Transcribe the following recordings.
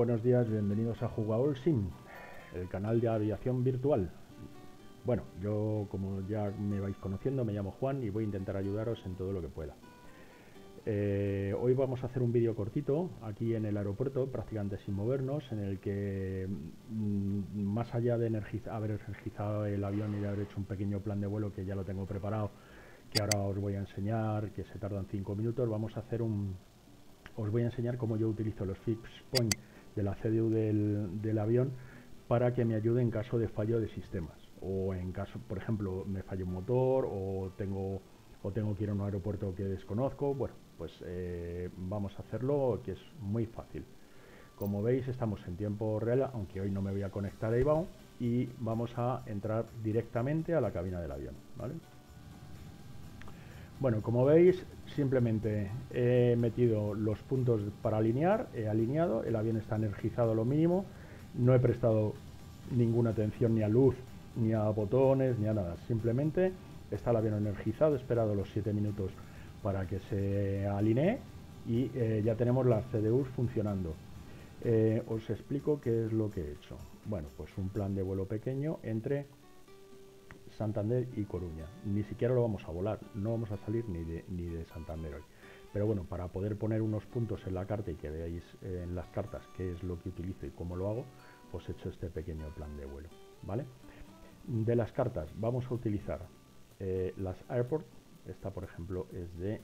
buenos días, bienvenidos a Jugador Sim, el canal de aviación virtual. Bueno, yo como ya me vais conociendo, me llamo Juan y voy a intentar ayudaros en todo lo que pueda. Eh, hoy vamos a hacer un vídeo cortito aquí en el aeropuerto, prácticamente sin movernos, en el que mm, más allá de haber energizado el avión y de haber hecho un pequeño plan de vuelo que ya lo tengo preparado, que ahora os voy a enseñar, que se tardan 5 minutos, vamos a hacer un, os voy a enseñar cómo yo utilizo los fix point de la CDU del, avión para que me ayude en caso de fallo de sistemas o en caso, por ejemplo, me falla un motor o tengo o tengo que ir a un aeropuerto que desconozco, bueno, pues eh, vamos a hacerlo que es muy fácil. Como veis estamos en tiempo real, aunque hoy no me voy a conectar a IBAO y vamos a entrar directamente a la cabina del avión, ¿vale? Bueno, como veis, simplemente he metido los puntos para alinear, he alineado, el avión está energizado lo mínimo, no he prestado ninguna atención ni a luz, ni a botones, ni a nada, simplemente está el avión energizado, he esperado los 7 minutos para que se alinee y eh, ya tenemos las CDUs funcionando. Eh, os explico qué es lo que he hecho. Bueno, pues un plan de vuelo pequeño entre Santander y Coruña. Ni siquiera lo vamos a volar, no vamos a salir ni de, ni de Santander hoy. Pero bueno, para poder poner unos puntos en la carta y que veáis eh, en las cartas qué es lo que utilizo y cómo lo hago, pues he hecho este pequeño plan de vuelo. ¿vale? De las cartas vamos a utilizar eh, las Airport, esta por ejemplo es de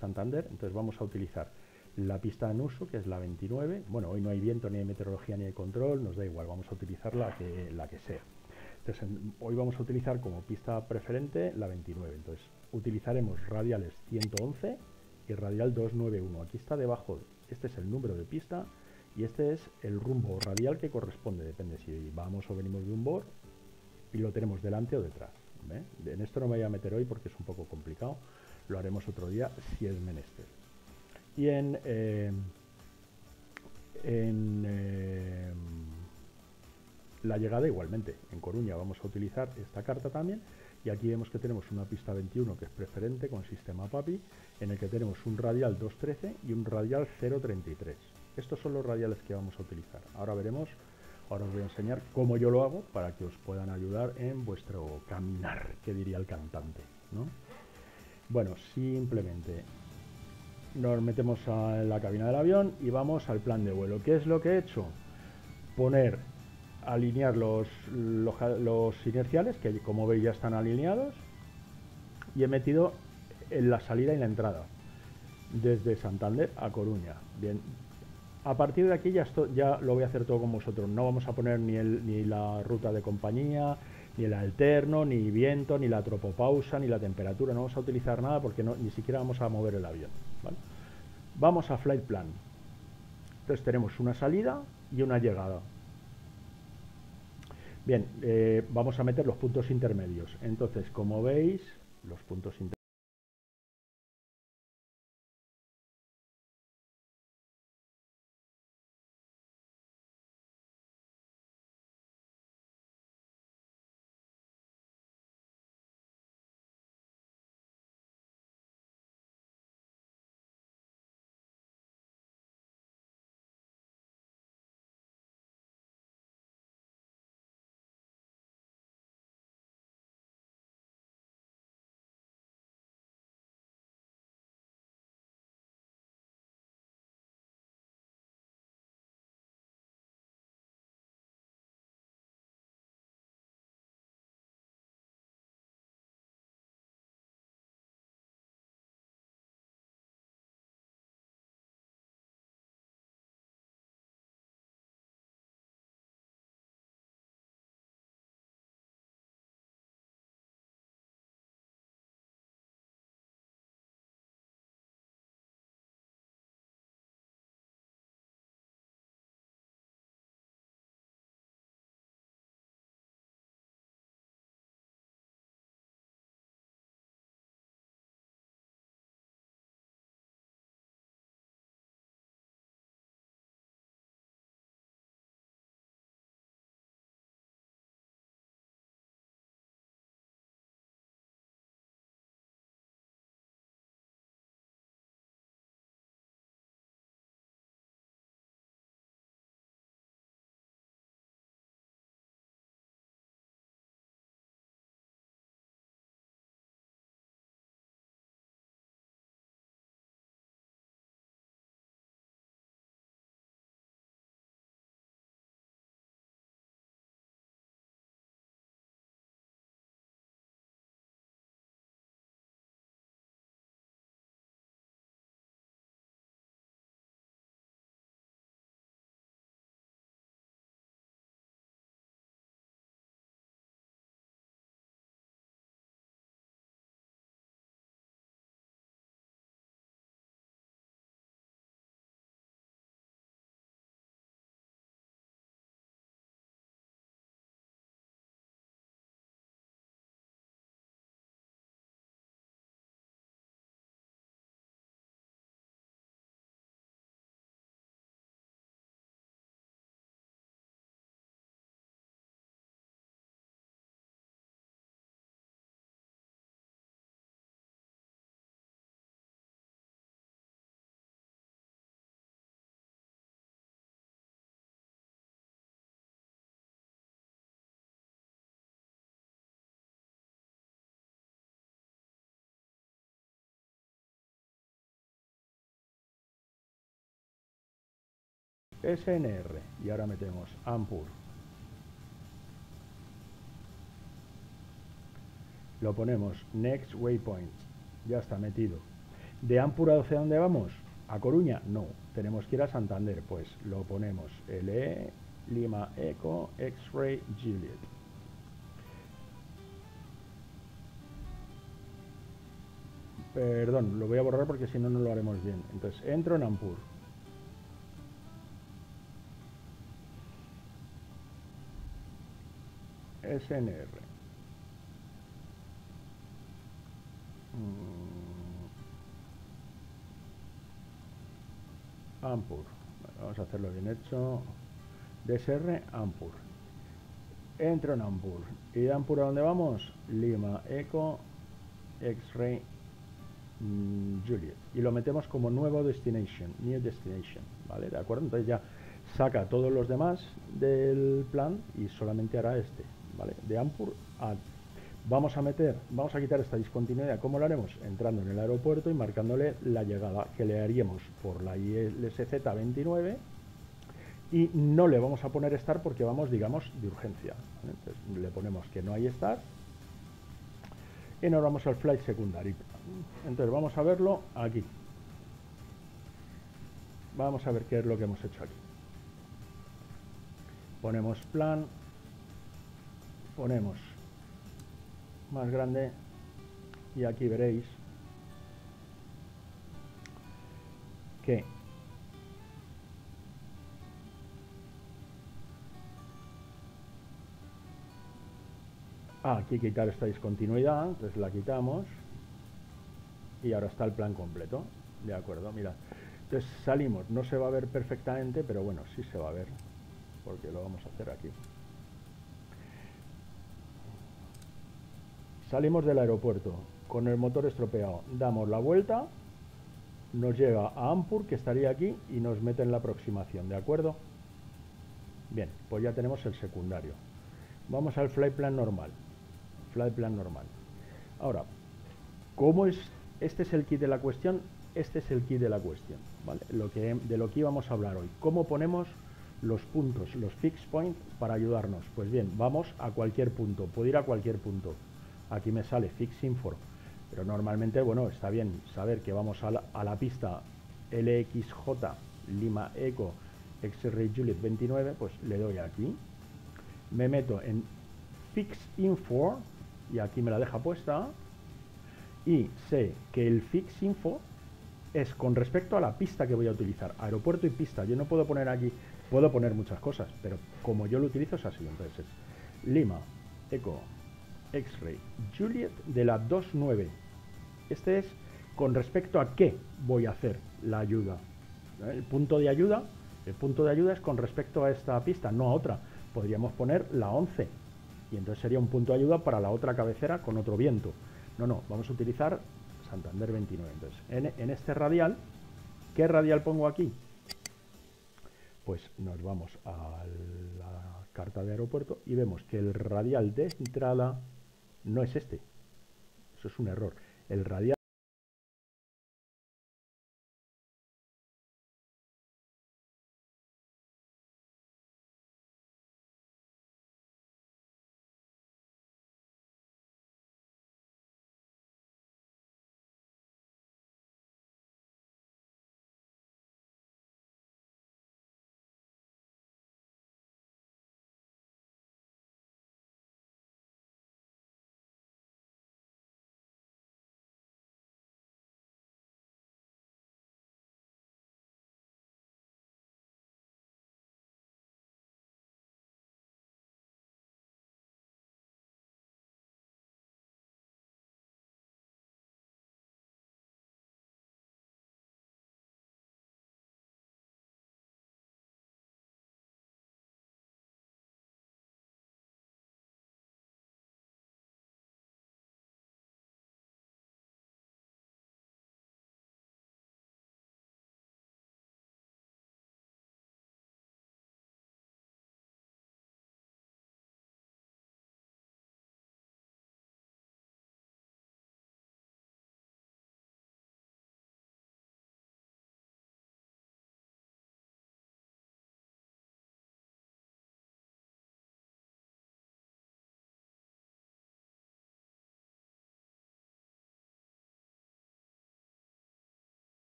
Santander, entonces vamos a utilizar la pista en uso, que es la 29. Bueno, hoy no hay viento, ni hay meteorología, ni hay control, nos da igual, vamos a utilizar la que, la que sea hoy vamos a utilizar como pista preferente la 29. Entonces utilizaremos radiales 111 y radial 291. Aquí está debajo, este es el número de pista y este es el rumbo radial que corresponde, depende si vamos o venimos de un bord y lo tenemos delante o detrás. En esto no me voy a meter hoy porque es un poco complicado, lo haremos otro día si es menester. Y en, eh, en eh, la llegada igualmente, en Coruña vamos a utilizar esta carta también y aquí vemos que tenemos una pista 21 que es preferente con sistema PAPI en el que tenemos un radial 213 y un radial 033. Estos son los radiales que vamos a utilizar. Ahora veremos, ahora os voy a enseñar cómo yo lo hago para que os puedan ayudar en vuestro caminar, que diría el cantante. ¿no? Bueno, simplemente nos metemos a la cabina del avión y vamos al plan de vuelo. ¿Qué es lo que he hecho? Poner alinear los, los, inerciales, que como veis ya están alineados, y he metido en la salida y la entrada, desde Santander a Coruña. Bien, a partir de aquí ya, esto, ya lo voy a hacer todo con vosotros. No vamos a poner ni, el, ni la ruta de compañía, ni el alterno, ni viento, ni la tropopausa, ni la temperatura. No vamos a utilizar nada porque no, ni siquiera vamos a mover el avión. Vamos a flight plan. Entonces tenemos una salida y una llegada. Bien, eh, vamos a meter los puntos intermedios. Entonces, como veis, los puntos intermedios SNR y ahora metemos Ampur. Lo ponemos Next Waypoint. Ya está metido. ¿De Ampur hacia dónde vamos? ¿A Coruña? No. Tenemos que ir a Santander. Pues lo ponemos LE Lima Eco X-Ray Juliet. Perdón, lo voy a borrar porque si no, no lo haremos bien. Entonces, entro en Ampur. SNR. Mm. Ampur. Vamos a hacerlo bien hecho. DSR Ampur. Entro en Ampur. ¿Y de Ampur a dónde vamos? Lima Eco X-Ray mm, Juliet. Y lo metemos como nuevo destination, new destination. ¿Vale? ¿De acuerdo? Entonces ya saca todos los demás del plan y solamente hará este. De Ampur a Vamos a meter, vamos a quitar esta discontinuidad. ¿Cómo lo haremos? Entrando en el aeropuerto y marcándole la llegada que le haríamos por la ILSZ 29 y no le vamos a poner estar porque vamos, digamos, de urgencia. Entonces le ponemos que no hay estar y nos vamos al flight secundario. Entonces vamos a verlo aquí. Vamos a ver qué es lo que hemos hecho aquí. Ponemos plan, ponemos más grande y aquí veréis que ah, aquí quitar esta discontinuidad entonces la quitamos y ahora está el plan completo de acuerdo, mira entonces salimos, no se va a ver perfectamente pero bueno, sí se va a ver porque lo vamos a hacer aquí Salimos del aeropuerto con el motor estropeado, damos la vuelta, nos lleva a Ampur, que estaría aquí, y nos mete en la aproximación, ¿de acuerdo? Bien, pues ya tenemos el secundario. Vamos al flight plan normal. Flight plan normal. Ahora, ¿cómo es? Este es el kit de la cuestión. Este es el kit de la cuestión, ¿vale? De lo que íbamos a hablar hoy. ¿Cómo ponemos los puntos, los fix points para ayudarnos? Pues bien, vamos a cualquier punto. Puedo ir a cualquier punto aquí me sale Fix Info, pero normalmente, bueno, está bien saber que vamos a la, pista LXJ Lima Eco X-Ray Juliet 29, pues le doy aquí, me meto en Fix Info y aquí me la deja puesta. Y sé que el Fix Info es con respecto a la pista que voy a utilizar, aeropuerto y pista. Yo no puedo poner aquí, puedo poner muchas cosas, pero como yo lo utilizo es así. Entonces es Lima, Eco, X-Ray Juliet de la 29. Este es con respecto a qué voy a hacer la ayuda. El punto de ayuda, el punto de ayuda es con respecto a esta pista, no a otra. Podríamos poner la 11 y entonces sería un punto de ayuda para la otra cabecera con otro viento. No, no, vamos a utilizar Santander 29. Entonces, en, en este radial, ¿qué radial pongo aquí? Pues nos vamos a la carta de aeropuerto y vemos que el radial de entrada no es este. Eso es un error. El radial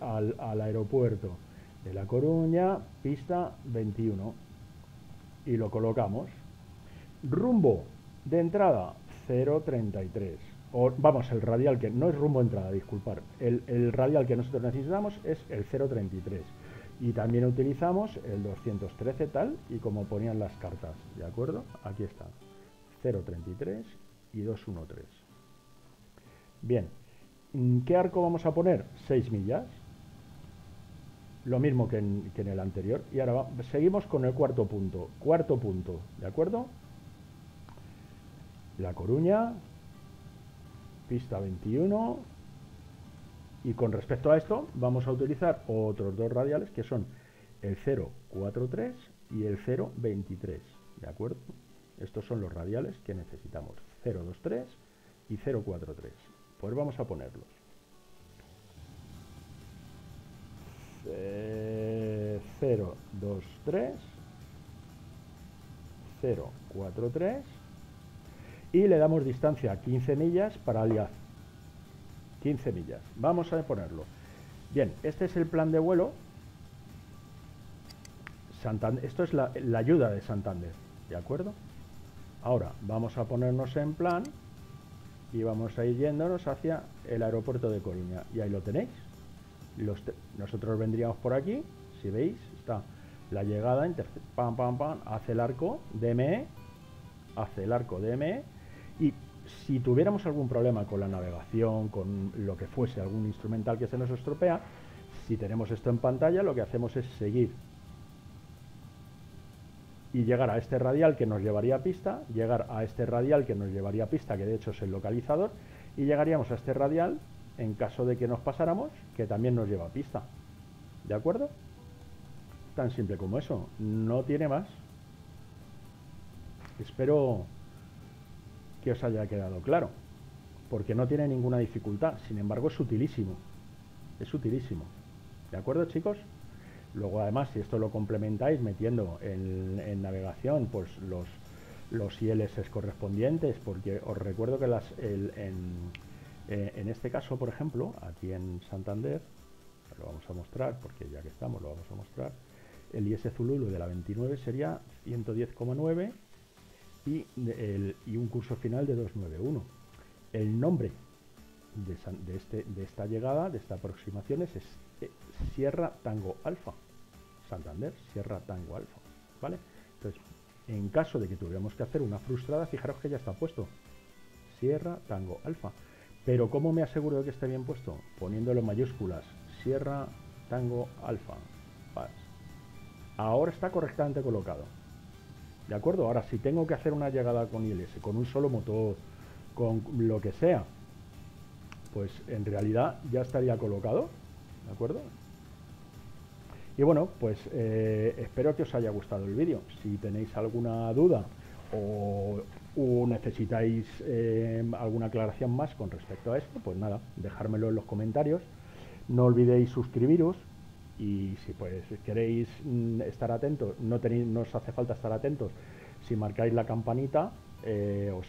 al, aeropuerto de La Coruña, pista 21. Y lo colocamos. Rumbo de entrada 033. O, vamos, el radial que no es rumbo de entrada, disculpar. El, el radial que nosotros necesitamos es el 033. Y también utilizamos el 213 tal y como ponían las cartas, ¿de acuerdo? Aquí está, 033 y 213. Bien, ¿qué arco vamos a poner? 6 millas. Lo mismo que en, el anterior. Y ahora seguimos con el cuarto punto. Cuarto punto, ¿de acuerdo? La Coruña, pista 21, y con respecto a esto, vamos a utilizar otros dos radiales que son el 043 y el 023. ¿De acuerdo? Estos son los radiales que necesitamos. 023 y 043. Pues vamos a ponerlos. 023 043 y le damos distancia a 15 millas para aliar 15 millas. Vamos a ponerlo. Bien, este es el plan de vuelo. Santander, esto es la, ayuda de Santander, ¿de acuerdo? Ahora vamos a ponernos en plan y vamos a ir yéndonos hacia el aeropuerto de Coruña. Y ahí lo tenéis. nosotros vendríamos por aquí, si veis, está la llegada, pam, pam, pam, hace el arco DME, hace el arco DME y si tuviéramos algún problema con la navegación, con lo que fuese, algún instrumental que se nos estropea, si tenemos esto en pantalla, lo que hacemos es seguir y llegar a este radial que nos llevaría a pista, llegar a este radial que nos llevaría a pista, que de hecho es el localizador, y llegaríamos a este radial en caso de que nos pasáramos, que también nos lleva a pista. ¿De acuerdo? Tan simple como eso. No tiene más. Espero que os haya quedado claro, porque no tiene ninguna dificultad, sin embargo es utilísimo, es utilísimo. ¿De acuerdo chicos? Luego además si esto lo complementáis metiendo en, navegación pues los, los ILS correspondientes, porque os recuerdo que las, eh, en, este caso, por ejemplo, aquí en Santander, lo vamos a mostrar, porque ya que estamos lo vamos a mostrar, el IS Zululu de la 29 sería 110,9 y, un curso final de 291. El nombre de, este, de esta llegada, de esta aproximación es, Sierra Tango Alfa. Santander, Sierra Tango Alfa. ¿Vale? Entonces, en caso de que tuviéramos que hacer una frustrada, fijaros que ya está puesto. Sierra Tango Alfa. Pero ¿cómo me aseguro de que esté bien puesto? Poniéndolo en mayúsculas. Sierra Tango Alfa. Ahora está correctamente colocado. ¿De acuerdo? Ahora, si tengo que hacer una llegada con ILS, con un solo motor, con lo que sea, pues en realidad ya estaría colocado. ¿De acuerdo? Y bueno, pues eh, espero que os haya gustado el vídeo. Si tenéis alguna duda o, necesitáis eh, alguna aclaración más con respecto a esto, pues nada, dejármelo en los comentarios. No olvidéis suscribiros y si pues queréis mm, estar atentos, no, tenéis, no os hace falta estar atentos, si marcáis la campanita, eh, os